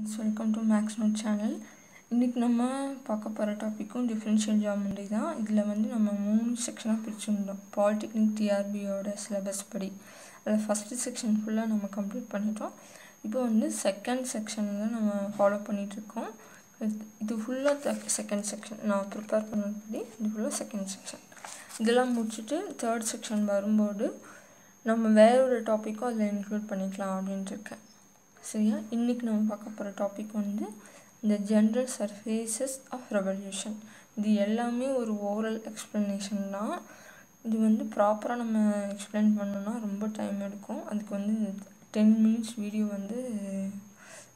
Friends welcome to maths note channel இன்றைக்கி நம்ம பார்க்க போகிற டாப்பிக்கும் டிஃப்ரென்ஷியல் ஜாமெண்ட்ரி தான். இதில் வந்து நம்ம மூணு செக்ஷனாக பிரிச்சுருந்தோம். பாலிடெக்னிக் டிஆர்பியோட சிலபஸ் படி. அதில் ஃபஸ்ட்டு செக்ஷன் ஃபுல்லாக நம்ம கம்ப்ளீட் பண்ணிட்டோம். இப்போ வந்து செகண்ட் செக்ஷனில் நம்ம ஃபாலோ பண்ணிகிட்ருக்கோம் இது ஃபுல்லாக செகண்ட் செக்ஷன் நான் ப்ரிப்பேர் பண்ணபடி இது ஃபுல்லாக செகண்ட் செக்ஷன் இதெல்லாம் முடிச்சுட்டு தேர்ட் செக்ஷன் வரும்போது நம்ம வேற ஒரு டாப்பிக்கும் அதில் இன்க்ளூட் பண்ணிக்கலாம் அப்படின்ட்டு இருக்கேன். சரியா? இன்றைக்கி நம்ம பார்க்க போகிற டாபிக் வந்து இந்த ஜென்ரல் சர்ஃபேசஸ் ஆஃப் ரெவல்யூஷன் இது எல்லாமே ஒரு ஓரல் எக்ஸ்ப்ளனேஷன் தான். இது வந்து ப்ராப்பராக நம்ம எக்ஸ்பிளைன் பண்ணோன்னா ரொம்ப டைம் எடுக்கும். அதுக்கு வந்து டென் மினிட்ஸ் வீடியோ வந்து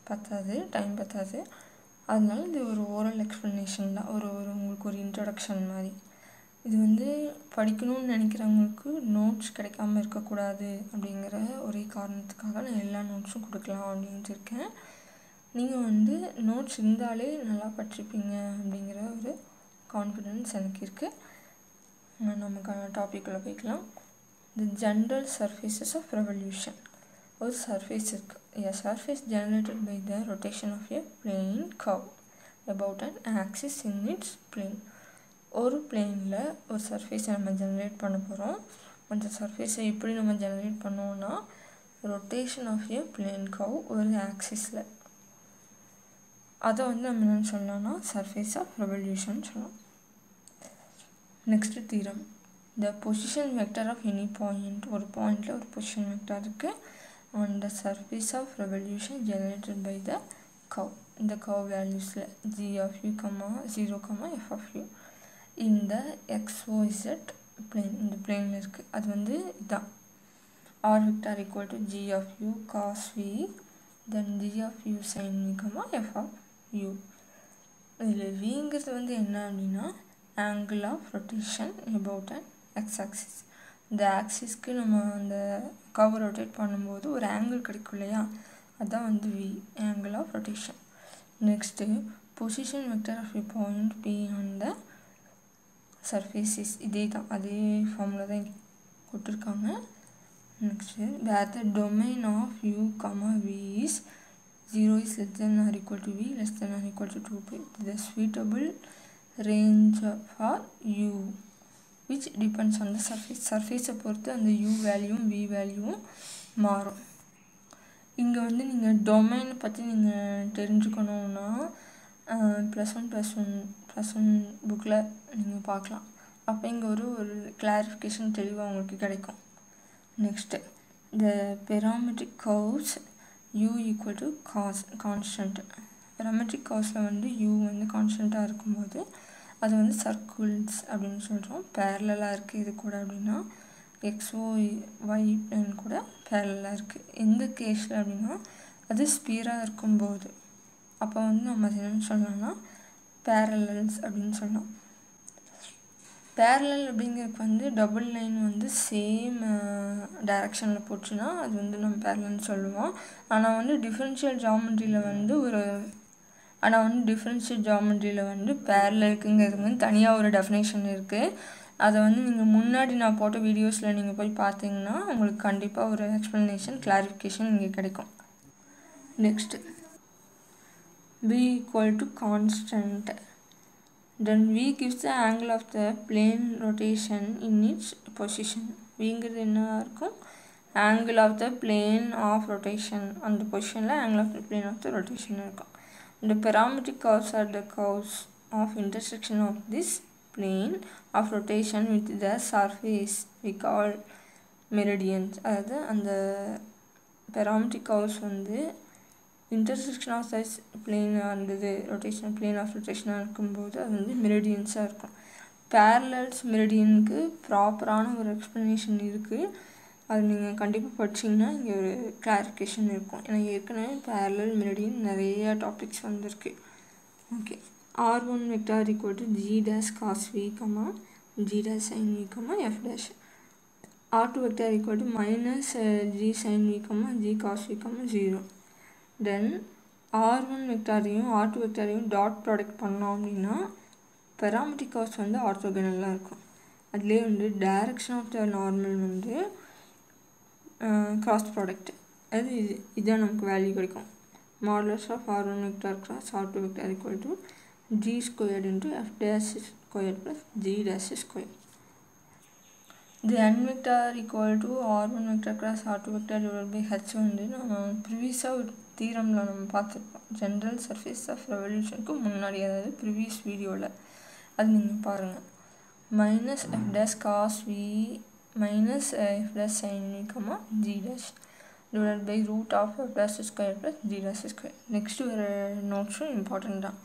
பத்தாது டைம் பத்தாது. அதனால இது ஒரு ஓரல் எக்ஸ்ப்ளனேஷன் தான். ஒரு ஒரு உங்களுக்கு ஒரு இன்ட்ரடக்ஷன் மாதிரி. இது வந்து படிக்கணும்னு நினைக்கிறவங்களுக்கு நோட்ஸ் கிடைக்காம இருக்கக்கூடாது அப்படிங்கிற காரணத்துக்காக நான் எல்லா நோட்ஸும் கொடுக்கலாம் அப்படின்ட்டு இருக்கேன் நீங்கள் வந்து நோட்ஸ் இருந்தாலே நல்லா படிச்சுப்பீங்க அப்படிங்கிற ஒரு கான்ஃபிடென்ஸ் எனக்கு இருக்குது நமக்கான டாப்பிக்குள்ளே போய்க்கலாம். The general surfaces of revolution ஒரு சர்ஃபேஸ் இருக்குது a surface generated by the rotation of a plane curve about and axis in its plane ஒரு பிளேனில் ஒரு சர்ஃபேஸை நம்ம ஜென்ரேட் பண்ண போகிறோம் அந்த சர்ஃபேஸை எப்படி நம்ம ஜென்ரேட் பண்ணோன்னா rotation of a plane curve ஒரு ஆக்சிஸில் அதை வந்து நம்ம என்னென்னு சொல்லலாம்னா சர்ஃபேஸ் ஆஃப் ரெவல்யூஷன் சொல்லலாம். Next theorem. The position vector of any point ஒரு பாயிண்டில் ஒரு பொசிஷன் வெக்டர் இருக்குது on the surface of revolution generated by the curve இந்த curve வேல்யூஸில் g of u comma zero comma f of u இந்த x o z plane இந்த பிளேனில் இருக்குது அது வந்து இதுதான் r vector equal to g of u cos v then g of u sin v comma f of u இதில் விங்கிறது வந்து என்ன அப்படின்னா angle of rotation about and x axis இந்த ஆக்சிஸ்க்கு நம்ம அந்த கவர் ரொட்டேட் பண்ணும்போது ஒரு ஆங்கிள் கிடைக்கும் இல்லையா? அதுதான் வந்து v angle of rotation next position vector of a point p on the surfaces இதே தான் அதே ஃபார்மில் தான் கொடுத்துருக்காங்க. Next where the domain of u comma v is zero is less than or equal to v less than or equal to two pi the suitable range for u which depends on the surface சர்ஃபேஸை பொறுத்து அந்த you வேல்யூவும் we வேல்யூவும் மாறும். இங்கே வந்து நீங்கள் domain பற்றி நீங்கள் தெரிஞ்சுக்கணுன்னா plus one plus one plus one புக்கில் நீங்கள் பார்க்கலாம். அப்போ இங்கே ஒரு ஒரு கிளாரிஃபிகேஷன் தெளிவாக உங்களுக்கு கிடைக்கும். Next the parametric curves u equal to cos constant parametric கர்வ்ஸில் வந்து யூ வந்து கான்ஸ்டண்ட்டாக இருக்கும்போது அது வந்து சர்க்கிள்ஸ் அப்படின்னு சொல்கிறோம் பேரலாக இருக்குது இது கூட அப்படின்னா எக்ஸ்ஓ ஒய் பிளேன் கூட பேரலாக இருக்குது எந்த கேஸில் அப்படின்னா அது ஸ்பீராக இருக்கும்போது. அப்போ வந்து நம்ம என்னென்னு சொல்லலாம்னா பேரலல்ஸ் அப்படின்னு சொல்லலாம். பேரலல் அப்படிங்கிறதுக்கு வந்து டபுள் லைன் வந்து சேம் டைரக்ஷனில் போச்சுன்னா அது வந்து நம்ம பேரலல்னு சொல்லுவோம். ஆனால் வந்து டிஃப்ரென்ஷியல் ஜாமெண்ட்ரியில் வந்து ஒரு ஆனால் வந்து டிஃப்ரென்ஷியல் ஜாமெண்ட்ரியில் வந்து பேரலருக்குங்கிறது வந்து தனியாக ஒரு டெஃபினேஷன் இருக்குது அதை வந்து நீங்கள் முன்னாடி நான் போட்ட வீடியோஸில் நீங்கள் போய் பார்த்தீங்கன்னா உங்களுக்கு கண்டிப்பாக ஒரு எக்ஸ்ப்ளனேஷன் கிளாரிஃபிகேஷன் இங்கே கிடைக்கும். Next p equal to constant then v gives the angle of the plane rotation in its position vங்கிறது என்ன இருக்கும் angle of the plane of rotation அந்த பொசிஷனில் angle of the plane of the rotation இருக்கும் the parametric curves are the curves of intersection of this plane of rotation with the surface we call meridians அதாவது அந்த parametric curves வந்து intersection of size plane இருந்தது rotation plane of ரொட்டேஷனாக இருக்கும்போது அது வந்து மெரிடியன்ஸாக இருக்கும். பேரலல்ஸ் மெரிடியனுக்கு ப்ராப்பரான ஒரு எக்ஸ்ப்ளனேஷன் இருக்குது அது நீங்கள் கண்டிப்பாக படிச்சிங்கன்னா இங்கே ஒரு கிளாரிஃபிகேஷன் இருக்கும். ஏன்னா ஏற்கனவே பேரலல் மெரிடியன் நிறைய டாபிக்ஸ் வந்திருக்கு. Okay r one vector equal to g dash cos v g dash sin v comma f dash r two vector equal to minus g sin v comma g cos v comma zero then r one வெக்டாரையும் r two வெக்டாரையும் dot product பண்ணோம் அப்படின்னா parametric காஸ்ட் வந்து ஆர்த்தோகனலாக இருக்கும். அதுலேயே வந்து direction of the normal வந்து கிராஸ் ப்ராடக்ட் அது இது இதுதான் நமக்கு வேல்யூ கிடைக்கும். Modulus of r1 vector cross r2 vector equal to g squared into f dash square plus g dash square the n vector equal to r1 vector cross r2 vector divided by h வந்து நம்ம ப்ரிவியஸாக தீரமில் நம்ம பார்த்துருப்போம் general surface of ரெவல்யூஷனுக்கு முன்னாடி அதாவது previous வீடியோவில் அது நீங்கள் பாருங்கள் minus f dash cos v minus f dash sin comma g dash divide by root of f dash square plus g dash square next வேறு நோட்ஸும் இம்பார்ட்டண்ட் தான்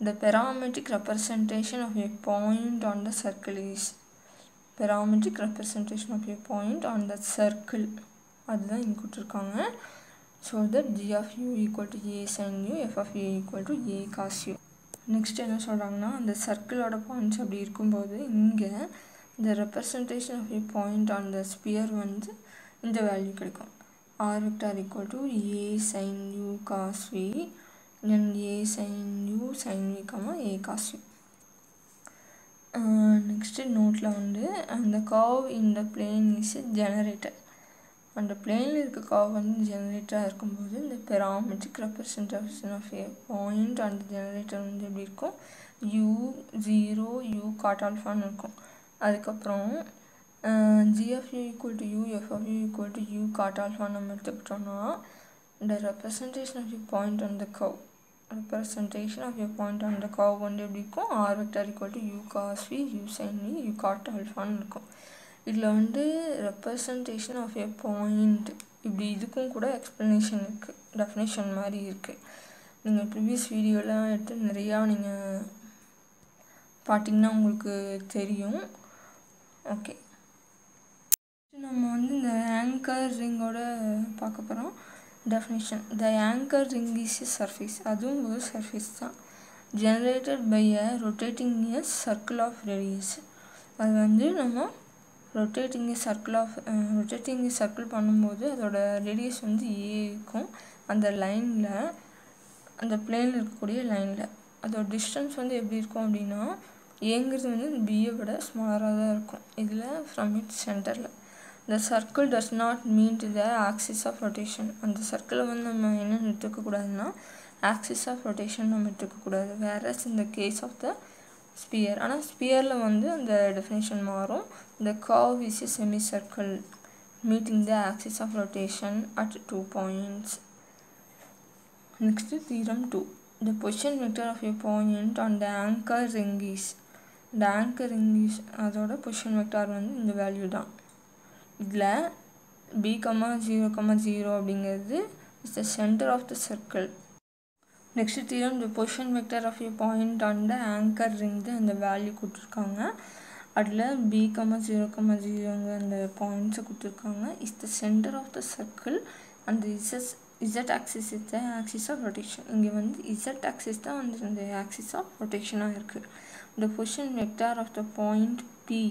the parametric representation of a point on the circle is parametric representation of a point on the circle அதுதான் இங்கே கொடுத்துருக்காங்க so that g of u equal to a sin u f of a equal to a cos u next என்ன சொல்கிறாங்கன்னா அந்த சர்க்கிளோட points அப்படி இருக்கும்போது இங்கே இந்த representation of a point on the sphere வந்து இந்த வேல்யூ கிடைக்கும். R vector equal to a sin u cos v and a sin u sin v comma a cos u. Next நோட்டில் வந்து அந்த கர்வ் இந்த பிளேன் இஸ் ஜெனரேட்டர் அந்த பிளேனில் இருக்க கர்வ் வந்து ஜெனரேட்டராக இருக்கும்போது இந்த parametric representation of a point அந்த ஜெனரேட்டர் வந்து எப்படி இருக்கும்? யூ ஜீரோ யூ காட்டால்ஃபான்னு இருக்கும். அதுக்கப்புறம் g f u u equal to u f of u நம்ம எடுத்துக்கிட்டோம்னா இந்த ரெப்ரசன்டேஷன் ஆஃப் யூ பாயிண்ட் அந்த curve curve. Representation of a point on the curve வந்து எப்படி இருக்கும்? R vector equal to u cos v u sin v u cot இருக்கும். இதில் வந்து ரெப்ரசன்டேஷன் ஆஃப் எ பாயிண்ட் இப்படி இதுக்கும் கூட எக்ஸ்ப்ளனேஷன் இருக்குது டெஃபினேஷன் மாதிரி இருக்குது நீங்கள் ப்ரீவியஸ் வீடியோலாம் எடுத்து நிறையா நீங்கள் பார்த்தீங்கன்னா உங்களுக்கு தெரியும். ஓகே நம்ம வந்து இந்த ஆங்கர் ரிங்கோட பார்க்க போகிறோம் definition the anchor ring is a surface அதுவும் ஒரு சர்ஃபேஸ் தான். Generated by a rotating a circle of radius அது வந்து நம்ம rotating circle of rotating circle பண்ணும்போது அதோட ரேடியஸ் வந்து ஏ இருக்கும் அந்த லைனில் அந்த பிளேனில் இருக்கக்கூடிய லைனில் அதோட டிஸ்டன்ஸ் வந்து எப்படி இருக்கும் அப்படின்னா ஏங்கிறது வந்து பியை விட ஸ்மாலராக தான் இருக்கும். இதில் ஃப்ரம் இட் சென்டரில் the circle does not meet the axis of rotation அந்த சர்க்கிளை வந்து நம்ம என்னென்னு எடுத்துக்கக்கூடாதுன்னா ஆக்சிஸ் ஆஃப் ரொட்டேஷன் நம்ம எடுத்துக்கக்கூடாது வேறஸ் இந்த கேஸ் ஆஃப் த ஸ்பியர் ஆனால் ஸ்பியரில் வந்து அந்த டெஃபினேஷன் மாறும். The curve is a semi circle meeting the axis of rotation at two points next theorem two the position vector of a point on the anchor ரிங்கிஸ் இந்த anchor ring அதோட position vector வந்து இந்த value தான். இதில் p comma zero comma zero அப்படிங்கிறது is the centre of the circle next theorem the position vector of a point on the anchor ring தான் அந்த value கொடுத்துருக்காங்க. அதில் பி கம்மா ஜீரோ கம்மா ஜீரோங்க அந்த பாயிண்ட்ஸை கொடுத்துருக்காங்க. Is the centre of the circle அந்த இசஸ் z axis is the axis of rotation இங்கே வந்து இசட் ஆக்சிஸ் தான் வந்து அந்த ஆக்சிஸ் ஆஃப் ரொட்டேஷனாக இருக்குது the position vector of the point p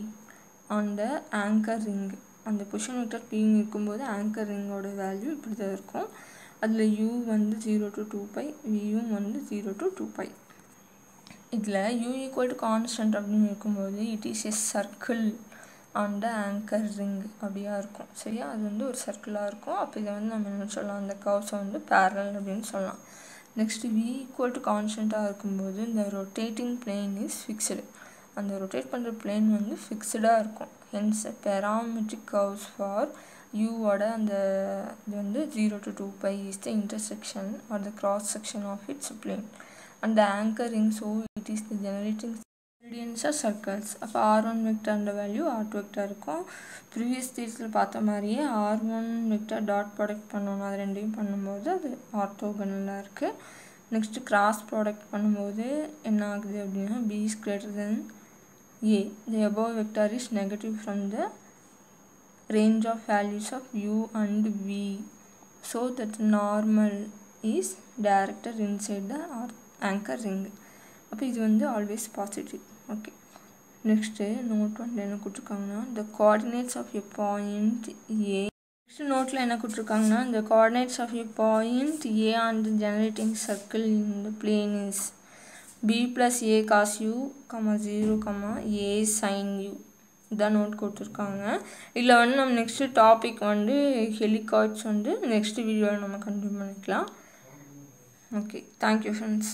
on the anchor ring அந்த பொசிஷன் வெக்டர் பின்னு இருக்கும்போது ஆங்கர் ரிங்கோட வேல்யூ இப்படி தான் இருக்கும். அதில் யூ வந்து ஜீரோ டு டூ பை வியும் வந்து ஜீரோ டு டூ பை இதில் யூ ஈக்குவல் டு கான்ஸ்டன்ட் அப்படின்னு இருக்கும்போது it is a circle on the anchor ring அப்படியா இருக்கும். சரியா? அது வந்து ஒரு சர்க்கிளாக இருக்கும். அப்போ இதை வந்து நம்ம என்ன சொல்லலாம்? அந்த கர்வ்ஸை வந்து பேரல் அப்படின்னு சொல்லலாம். நெக்ஸ்ட் வி ஈக்குவல் டு கான்ஸ்டண்ட்டாக இருக்கும்போது இந்த ரொட்டேட்டிங் பிளேன் இஸ் ஃபிக்ஸ்டு அந்த ரொட்டேட் பண்ணுற பிளேன் வந்து ஃபிக்ஸ்டாக இருக்கும். ஹென்ஸ் பெராமெட்ரிக் கர்வ்ஸ் ஃபார் யூவோட அந்த இது வந்து zero to two pi is the intersection or the cross section of its plane and the anchor ring so it is the generating gradients or circles அப்போ R one vector அந்த value R two vector இருக்கும். Previous டேஸில் பார்த்த மாதிரியே r one vector dot product பண்ணணும். அது ரெண்டையும் பண்ணும்போது அது ஆர்த்தோகனலாக இருக்குது நெக்ஸ்ட்டு கிராஸ் ப்ராடக்ட் பண்ணும்போது என்ன ஆகுது அப்படின்னா p is greater than a the above vector is negative from the range of values of u and v so that normal is directed inside the anchor ring அப்போ இது வந்து always positive okay next note ஒன்ல என்ன கொடுத்துருக்காங்கன்னா the coordinates of a point a next நோட்டில் என்ன கொடுத்துருக்காங்கன்னா the coordinates of a point a on the generating circle in the plane is b plus a cos u comma 0 comma a sin u இதான் note கொடுத்துருக்காங்க. இதில் வந்து நம்ம next topic வந்து ஹெலிகாய்ட்ஸ் வந்து நெக்ஸ்ட் வீடியோவில் நம்ம கண்டினியூ பண்ணிக்கலாம். Okay thank you friends